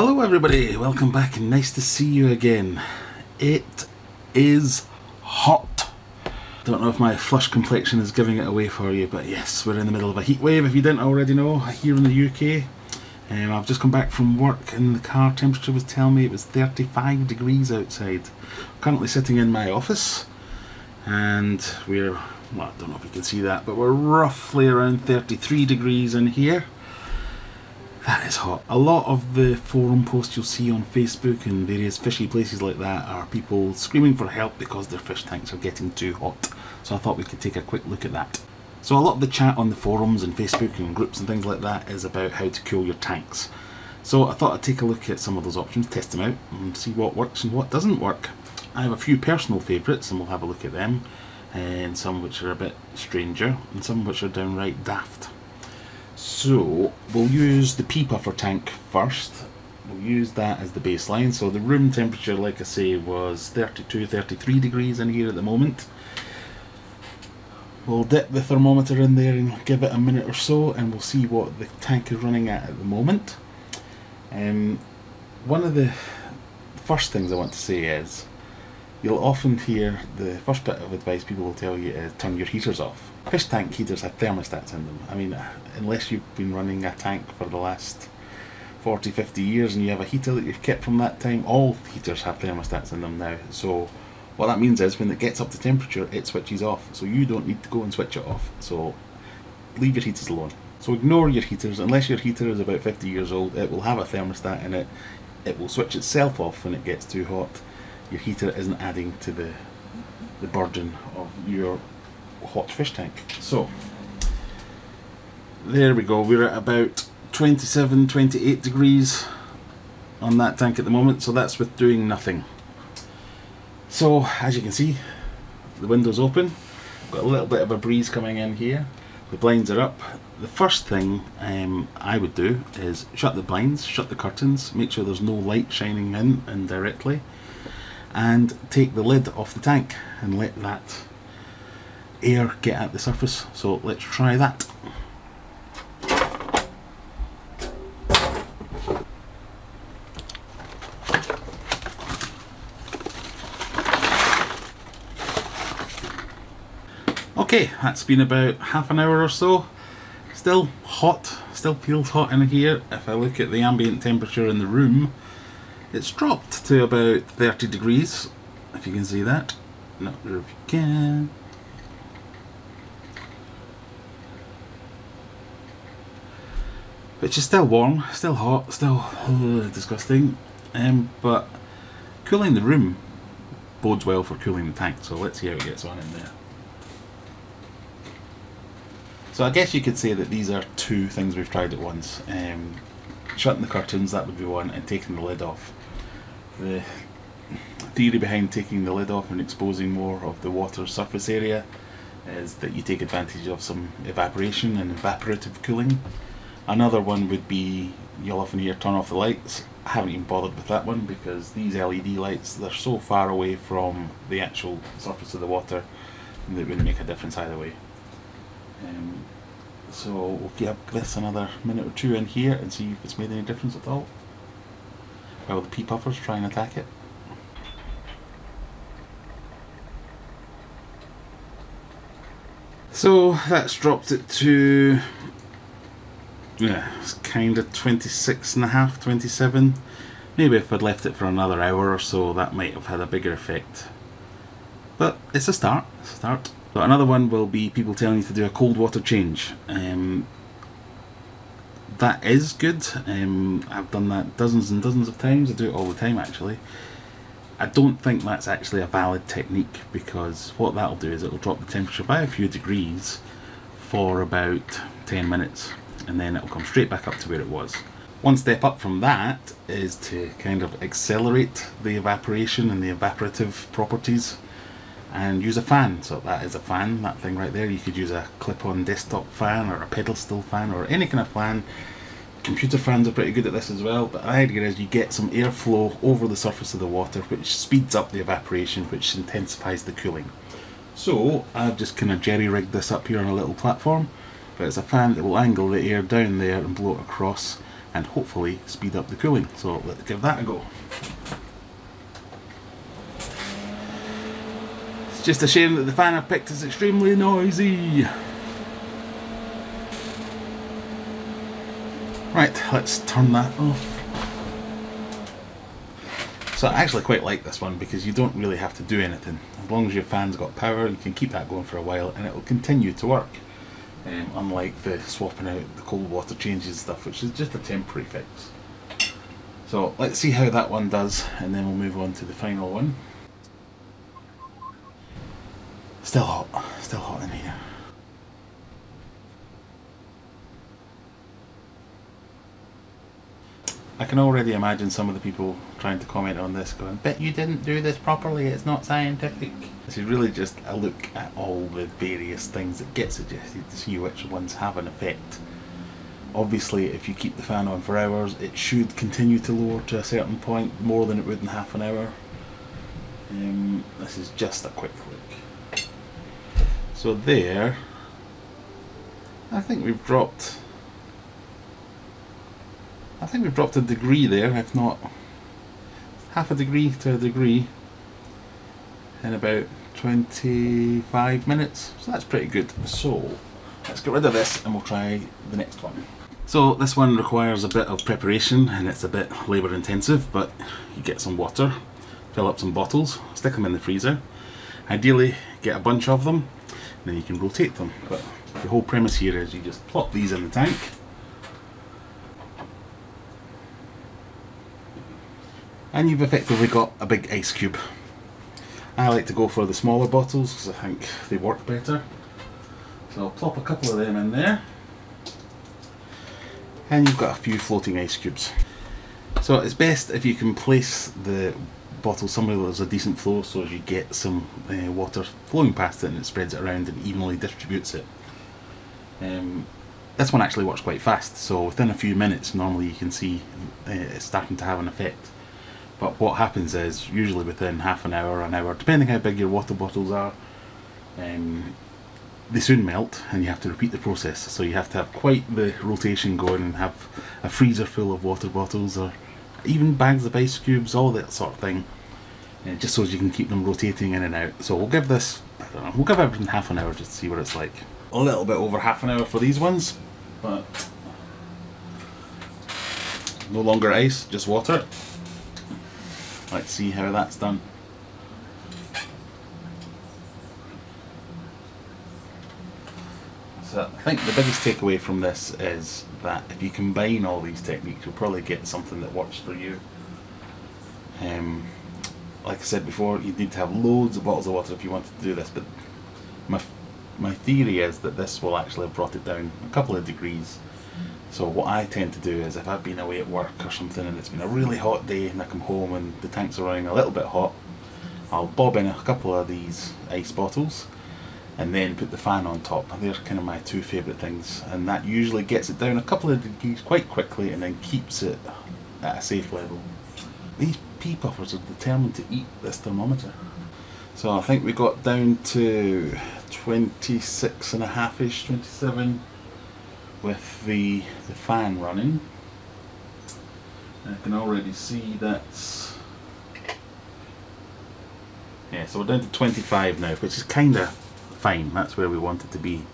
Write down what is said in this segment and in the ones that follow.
Hello everybody, welcome back and nice to see you again. It is hot. I don't know if my flush complexion is giving it away for you, but yes, we're in the middle of a heat wave if you didn't already know, here in the UK. Um, I've just come back from work and the car temperature was telling me it was 35 degrees outside. Currently sitting in my office and we're, well I don't know if you can see that, but we're roughly around 33 degrees in here. That is hot. A lot of the forum posts you'll see on Facebook and various fishy places like that are people screaming for help because their fish tanks are getting too hot. So I thought we could take a quick look at that. So a lot of the chat on the forums and Facebook and groups and things like that is about how to cool your tanks. So I thought I'd take a look at some of those options, test them out and see what works and what doesn't work. I have a few personal favourites and we'll have a look at them and some which are a bit stranger and some which are downright daft. So we'll use the pea puffer tank first. We'll use that as the baseline. So the room temperature, like I say, was 32, 33 degrees in here at the moment. We'll dip the thermometer in there and give it a minute or so and we'll see what the tank is running at at the moment. Um, one of the first things I want to say is you'll often hear the first bit of advice people will tell you is turn your heaters off. Fish tank heaters have thermostats in them. I mean, unless you've been running a tank for the last 40, 50 years and you have a heater that you've kept from that time, all heaters have thermostats in them now. So what that means is when it gets up to temperature, it switches off. So you don't need to go and switch it off. So leave your heaters alone. So ignore your heaters. Unless your heater is about 50 years old, it will have a thermostat in it. It will switch itself off when it gets too hot. Your heater isn't adding to the the burden of your hot fish tank. So, there we go, we're at about 27, 28 degrees on that tank at the moment, so that's with doing nothing. So, as you can see, the window's open, got a little bit of a breeze coming in here, the blinds are up. The first thing um, I would do is shut the blinds, shut the curtains, make sure there's no light shining in indirectly, and take the lid off the tank and let that air get at the surface. So let's try that. Okay, that's been about half an hour or so. Still hot, still feels hot in here. If I look at the ambient temperature in the room, it's dropped to about 30 degrees, if you can see that. Not sure if you can. which is still warm, still hot, still disgusting, um, but cooling the room bodes well for cooling the tank, so let's see how it gets on in there. So I guess you could say that these are two things we've tried at once. Um, shutting the curtains, that would be one, and taking the lid off. The theory behind taking the lid off and exposing more of the water surface area is that you take advantage of some evaporation and evaporative cooling. Another one would be, you'll often hear turn off the lights. I haven't even bothered with that one because these LED lights, they're so far away from the actual surface of the water that it wouldn't make a difference either way. Um, so we'll give this another minute or two in here and see if it's made any difference at all. While the pea puffers try and attack it. So that's dropped it to yeah, it's kind of 26 and a half, 27. Maybe if I'd left it for another hour or so, that might have had a bigger effect. But it's a start, it's a start. So another one will be people telling you to do a cold water change. Um, that is good. Um, I've done that dozens and dozens of times. I do it all the time actually. I don't think that's actually a valid technique because what that'll do is it'll drop the temperature by a few degrees for about 10 minutes and then it'll come straight back up to where it was. One step up from that is to kind of accelerate the evaporation and the evaporative properties and use a fan. So that is a fan, that thing right there. You could use a clip-on desktop fan or a pedestal fan or any kind of fan. Computer fans are pretty good at this as well, but the idea is you get some airflow over the surface of the water which speeds up the evaporation, which intensifies the cooling. So I've just kind of jerry-rigged this up here on a little platform but it's a fan that will angle the air down there and blow it across and hopefully speed up the cooling. So let's give that a go. It's just a shame that the fan I've picked is extremely noisy. Right, let's turn that off. So I actually quite like this one because you don't really have to do anything. As long as your fan's got power, you can keep that going for a while and it will continue to work. Um, unlike the swapping out the cold water changes stuff, which is just a temporary fix. So let's see how that one does and then we'll move on to the final one. Still hot, still hot in here. I can already imagine some of the people trying to comment on this going, bet you didn't do this properly, it's not scientific. This is really just a look at all the various things that get suggested to see which ones have an effect. Obviously if you keep the fan on for hours it should continue to lower to a certain point more than it would in half an hour. Um, this is just a quick look. So there, I think we've dropped I think we've dropped a degree there, if not half a degree to a degree in about 25 minutes. So that's pretty good. So let's get rid of this and we'll try the next one. So this one requires a bit of preparation and it's a bit labour intensive but you get some water, fill up some bottles, stick them in the freezer. Ideally get a bunch of them and then you can rotate them. But the whole premise here is you just plop these in the tank and you've effectively got a big ice cube. I like to go for the smaller bottles because I think they work better. So I'll plop a couple of them in there and you've got a few floating ice cubes. So it's best if you can place the bottle somewhere where there's a decent flow so as you get some uh, water flowing past it and it spreads it around and evenly distributes it. Um, this one actually works quite fast so within a few minutes normally you can see uh, it's starting to have an effect. But what happens is, usually within half an hour, an hour, depending how big your water bottles are, um, they soon melt and you have to repeat the process. So you have to have quite the rotation going and have a freezer full of water bottles or even bags of ice cubes, all that sort of thing. Uh, just so you can keep them rotating in and out. So we'll give this, I don't know, we'll give everything half an hour just to see what it's like. A little bit over half an hour for these ones, but no longer ice, just water. Let's see how that's done. So I think the biggest takeaway from this is that if you combine all these techniques you'll probably get something that works for you. Um, like I said before, you need to have loads of bottles of water if you wanted to do this, but my, my theory is that this will actually have brought it down a couple of degrees so what I tend to do is if I've been away at work or something and it's been a really hot day and I come home and the tanks are running a little bit hot, I'll bob in a couple of these ice bottles and then put the fan on top. They're kind of my two favourite things and that usually gets it down a couple of degrees quite quickly and then keeps it at a safe level. These pea puffers are determined to eat this thermometer. So I think we got down to 26 and a half ish, 27 with the, the fan running. I can already see that's yeah so we're down to 25 now which is kinda fine. That's where we want it to be.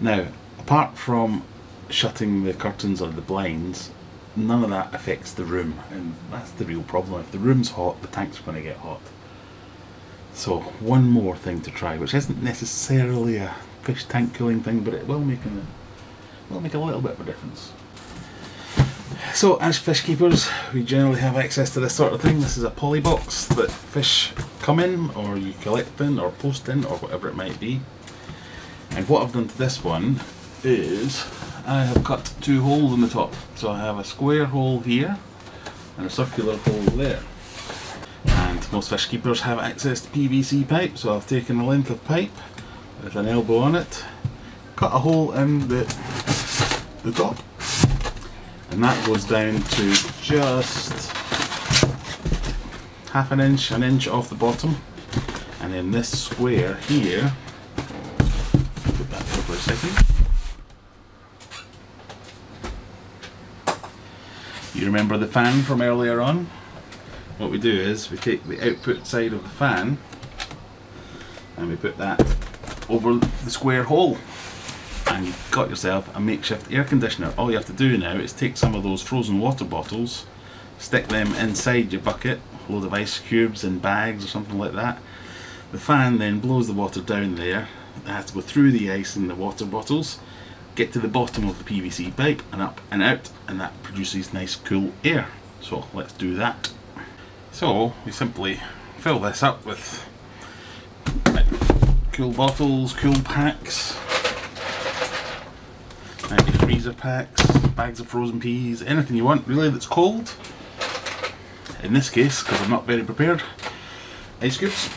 Now apart from shutting the curtains or the blinds none of that affects the room and that's the real problem. If the room's hot the tank's going to get hot. So one more thing to try which isn't necessarily a fish tank cooling thing but it will make a will make a little bit of a difference. So as fish keepers we generally have access to this sort of thing. This is a poly box that fish come in or you collect in or post in or whatever it might be. And what I've done to this one is I have cut two holes in the top. So I have a square hole here and a circular hole there. And most fish keepers have access to PVC pipe so I've taken a length of pipe with an elbow on it, cut a hole in the the top. And that goes down to just half an inch, an inch off the bottom. And then this square here, put that there for a second. You remember the fan from earlier on? What we do is we take the output side of the fan and we put that over the square hole and you've got yourself a makeshift air conditioner. All you have to do now is take some of those frozen water bottles, stick them inside your bucket, a load of ice cubes in bags or something like that. The fan then blows the water down there. It has to go through the ice in the water bottles, get to the bottom of the PVC pipe and up and out and that produces nice cool air. So let's do that. So we simply fill this up with cool bottles, cool packs, freezer packs, bags of frozen peas, anything you want really that's cold. In this case, because I'm not very prepared, ice cubes.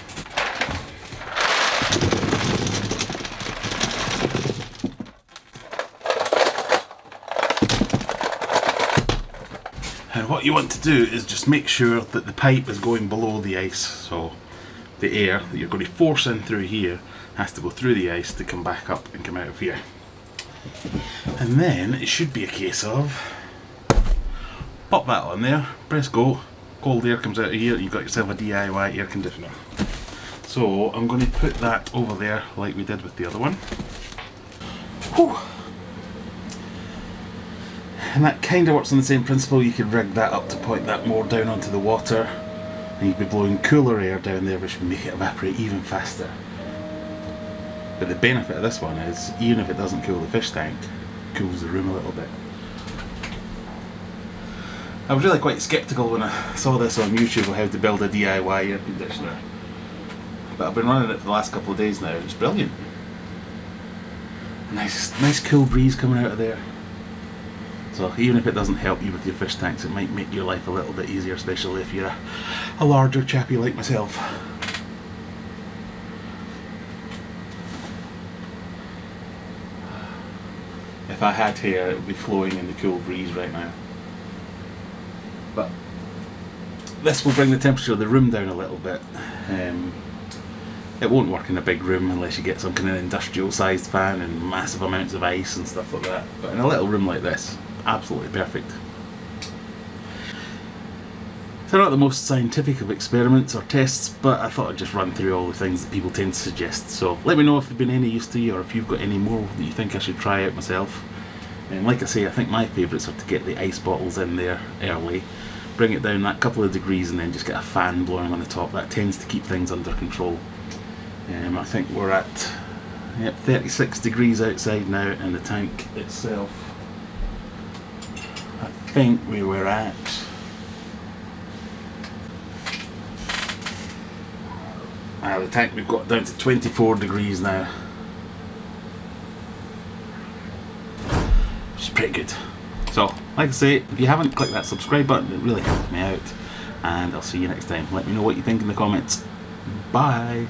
And what you want to do is just make sure that the pipe is going below the ice. So the air that you're going to force in through here has to go through the ice to come back up and come out of here. And then it should be a case of pop that on there, press go, cold air comes out of here, you've got yourself a DIY air conditioner. So I'm going to put that over there like we did with the other one. Whew. And that kind of works on the same principle, you could rig that up to point that more down onto the water and you'd be blowing cooler air down there which would make it evaporate even faster. But the benefit of this one is, even if it doesn't cool the fish tank, it cools the room a little bit. I was really quite sceptical when I saw this on YouTube of how to build a DIY air conditioner. But I've been running it for the last couple of days now, it's brilliant. Nice, nice cool breeze coming out of there. So even if it doesn't help you with your fish tanks, it might make your life a little bit easier, especially if you're a, a larger chappy like myself. If I had hair, it would be flowing in the cool breeze right now. But this will bring the temperature of the room down a little bit. Um, it won't work in a big room unless you get some kind of industrial sized fan and massive amounts of ice and stuff like that. But in a little room like this, absolutely perfect. They're not the most scientific of experiments or tests, but I thought I'd just run through all the things that people tend to suggest. So let me know if they've been any use to you or if you've got any more that you think I should try out myself. And like I say, I think my favourites are to get the ice bottles in there early, bring it down that couple of degrees and then just get a fan blowing on the top. That tends to keep things under control. Um, I think we're at yep, 36 degrees outside now and the tank itself. I think we were at uh, the tank we've got down to 24 degrees now. Which is pretty good. So, like I say, if you haven't clicked that subscribe button, it really helps me out. And I'll see you next time. Let me know what you think in the comments. Bye!